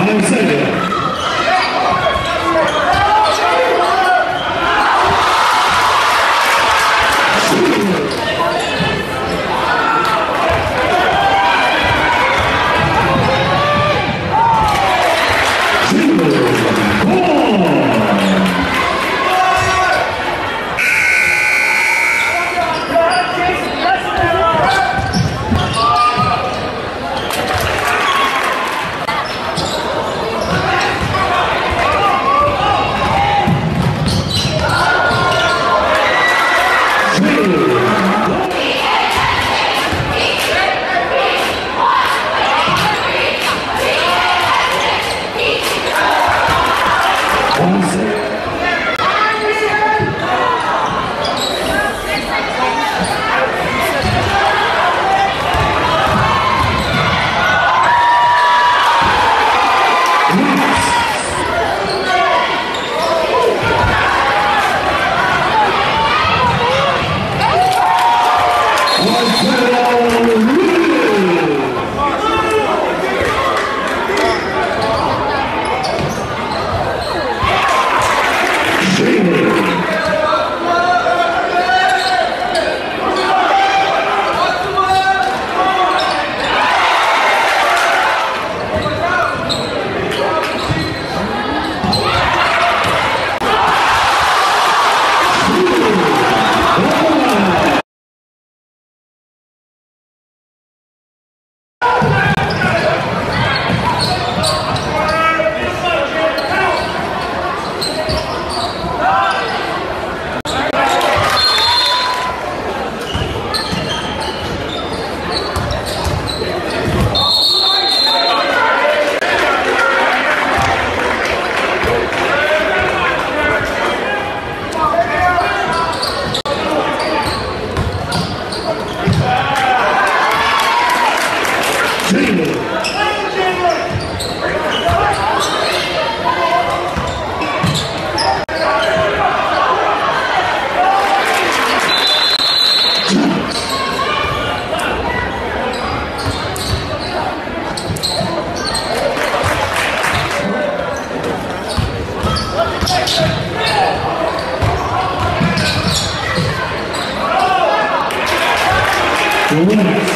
あの2で Uno.